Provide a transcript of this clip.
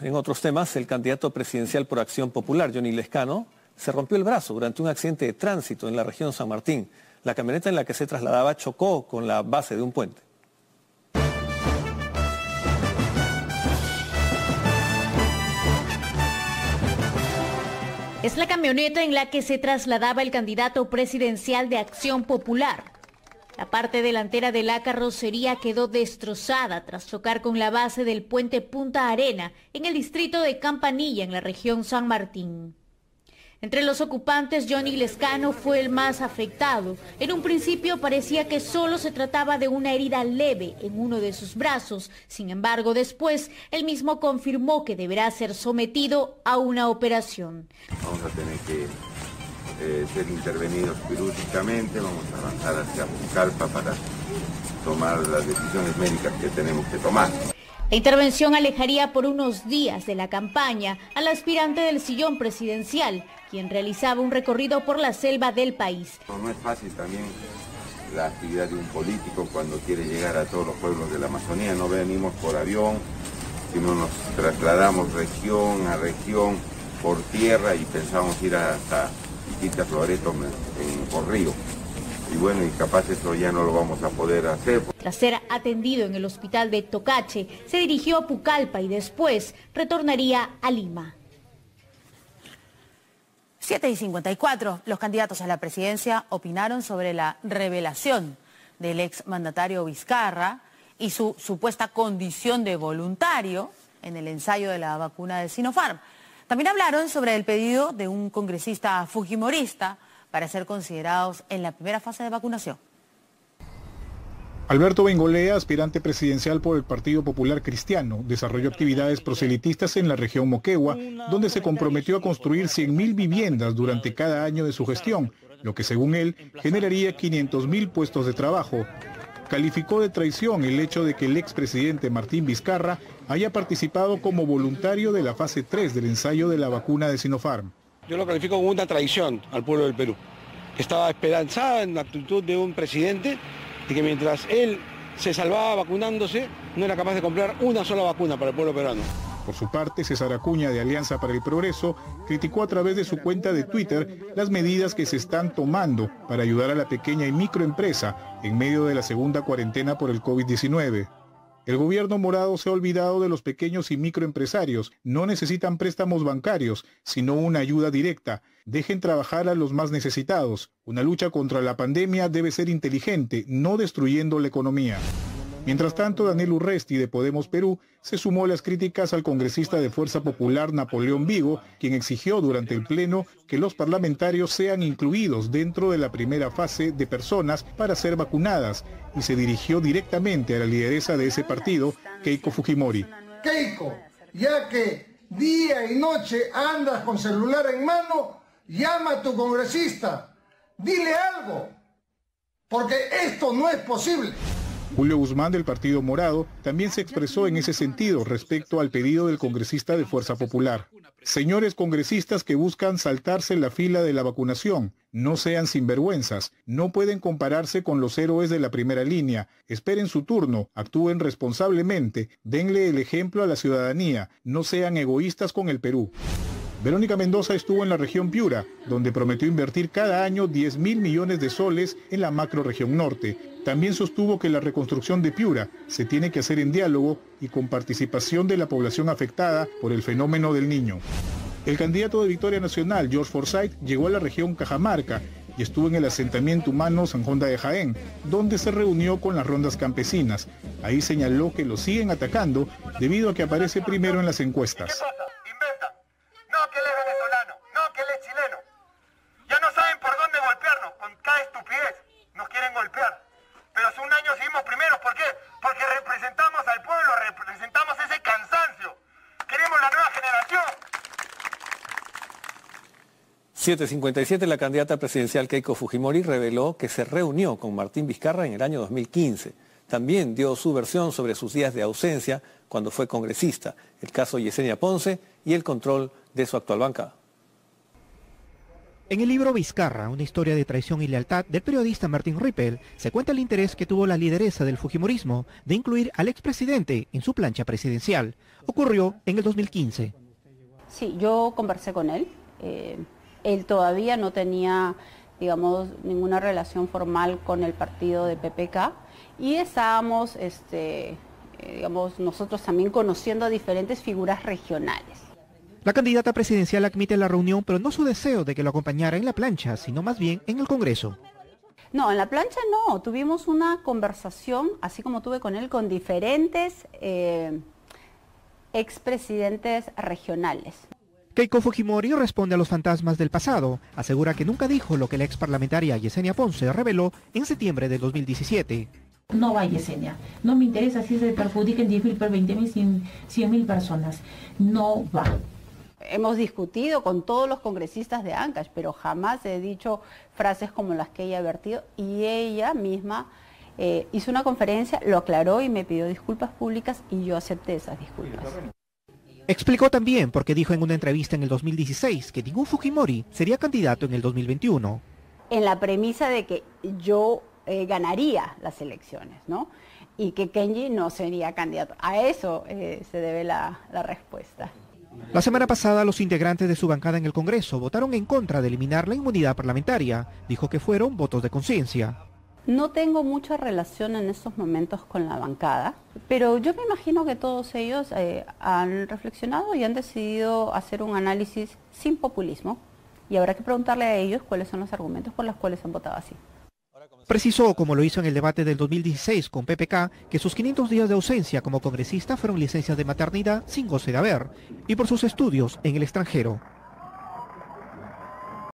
En otros temas, el candidato presidencial por Acción Popular, Johnny Lescano, se rompió el brazo durante un accidente de tránsito en la región San Martín. La camioneta en la que se trasladaba chocó con la base de un puente. Es la camioneta en la que se trasladaba el candidato presidencial de Acción Popular. La parte delantera de la carrocería quedó destrozada tras chocar con la base del puente Punta Arena en el distrito de Campanilla en la región San Martín. Entre los ocupantes, Johnny Lescano fue el más afectado. En un principio parecía que solo se trataba de una herida leve en uno de sus brazos. Sin embargo, después, él mismo confirmó que deberá ser sometido a una operación. Eh, ser intervenidos quirúrgicamente, vamos a avanzar hacia Pucallpa para tomar las decisiones médicas que tenemos que tomar. La intervención alejaría por unos días de la campaña al aspirante del sillón presidencial, quien realizaba un recorrido por la selva del país. No, es fácil también la actividad de un político cuando quiere llegar a todos los pueblos de la Amazonía. No venimos por avión, sino nos trasladamos región a región por tierra y pensamos ir hasta Quita Floreto en, por río. Y bueno, y capaz eso ya no lo vamos a poder hacer. Tras ser atendido en el hospital de Tocache, se dirigió a Pucallpa y después retornaría a Lima. 7 y 54, los candidatos a la presidencia opinaron sobre la revelación del ex mandatario Vizcarra y su supuesta condición de voluntario en el ensayo de la vacuna de Sinopharm. También hablaron sobre el pedido de un congresista fujimorista para ser considerados en la primera fase de vacunación. Alberto Bengolea, aspirante presidencial por el Partido Popular Cristiano, desarrolló actividades proselitistas en la región Moquegua, donde se comprometió a construir 100.000 viviendas durante cada año de su gestión, lo que según él generaría 500.000 puestos de trabajo calificó de traición el hecho de que el expresidente Martín Vizcarra haya participado como voluntario de la fase 3 del ensayo de la vacuna de Sinopharm. Yo lo califico como una traición al pueblo del Perú. Estaba esperanzada en la actitud de un presidente de que mientras él se salvaba vacunándose, no era capaz de comprar una sola vacuna para el pueblo peruano. Por su parte, César Acuña de Alianza para el Progreso criticó a través de su cuenta de Twitter las medidas que se están tomando para ayudar a la pequeña y microempresa en medio de la segunda cuarentena por el COVID-19. El gobierno morado se ha olvidado de los pequeños y microempresarios. No necesitan préstamos bancarios, sino una ayuda directa. Dejen trabajar a los más necesitados. Una lucha contra la pandemia debe ser inteligente, no destruyendo la economía. Mientras tanto, Daniel Urresti de Podemos Perú se sumó a las críticas al congresista de Fuerza Popular Napoleón Vigo, quien exigió durante el Pleno que los parlamentarios sean incluidos dentro de la primera fase de personas para ser vacunadas y se dirigió directamente a la lideresa de ese partido, Keiko Fujimori. Keiko, ya que día y noche andas con celular en mano, llama a tu congresista, dile algo, porque esto no es posible. Julio Guzmán del Partido Morado también se expresó en ese sentido respecto al pedido del congresista de Fuerza Popular. Señores congresistas que buscan saltarse la fila de la vacunación, no sean sinvergüenzas, no pueden compararse con los héroes de la primera línea, esperen su turno, actúen responsablemente, denle el ejemplo a la ciudadanía, no sean egoístas con el Perú. Verónica Mendoza estuvo en la región Piura, donde prometió invertir cada año 10 mil millones de soles en la macroregión norte. También sostuvo que la reconstrucción de Piura se tiene que hacer en diálogo y con participación de la población afectada por el fenómeno del niño. El candidato de Victoria Nacional, George Forsyth, llegó a la región Cajamarca y estuvo en el asentamiento humano San Juan de Jaén, donde se reunió con las rondas campesinas. Ahí señaló que lo siguen atacando debido a que aparece primero en las encuestas. pero hace un año seguimos primeros. ¿Por qué? Porque representamos al pueblo, representamos ese cansancio. Queremos la nueva generación. 757, la candidata presidencial Keiko Fujimori reveló que se reunió con Martín Vizcarra en el año 2015. También dio su versión sobre sus días de ausencia cuando fue congresista, el caso Yesenia Ponce y el control de su actual bancada. En el libro Vizcarra, una historia de traición y lealtad del periodista Martin Rippel, se cuenta el interés que tuvo la lideresa del Fujimorismo de incluir al expresidente en su plancha presidencial. Ocurrió en el 2015. Sí, yo conversé con él. Eh, él todavía no tenía, digamos, ninguna relación formal con el partido de PPK y estábamos, este, eh, digamos, nosotros también conociendo a diferentes figuras regionales. La candidata presidencial admite la reunión, pero no su deseo de que lo acompañara en la plancha, sino más bien en el Congreso. No, en la plancha no. Tuvimos una conversación, así como tuve con él, con diferentes eh, expresidentes regionales. Keiko Fujimori responde a los fantasmas del pasado. Asegura que nunca dijo lo que la ex parlamentaria Yesenia Ponce reveló en septiembre de 2017. No va Yesenia. No me interesa si se perjudiquen 10.000, 20.000, 100.000 personas. No va hemos discutido con todos los congresistas de Ancash, pero jamás he dicho frases como las que ella ha vertido y ella misma eh, hizo una conferencia, lo aclaró y me pidió disculpas públicas y yo acepté esas disculpas. Explicó también porque dijo en una entrevista en el 2016 que ningún Fujimori sería candidato en el 2021. En la premisa de que yo eh, ganaría las elecciones, ¿no? Y que Kenji no sería candidato. A eso eh, se debe la respuesta. La semana pasada los integrantes de su bancada en el Congreso votaron en contra de eliminar la inmunidad parlamentaria. Dijo que fueron votos de conciencia. No tengo mucha relación en estos momentos con la bancada, pero yo me imagino que todos ellos eh, han reflexionado y han decidido hacer un análisis sin populismo y habrá que preguntarle a ellos cuáles son los argumentos por los cuales han votado así. Precisó, como lo hizo en el debate del 2016 con PPK, que sus 500 días de ausencia como congresista fueron licencias de maternidad sin goce de haber y por sus estudios en el extranjero.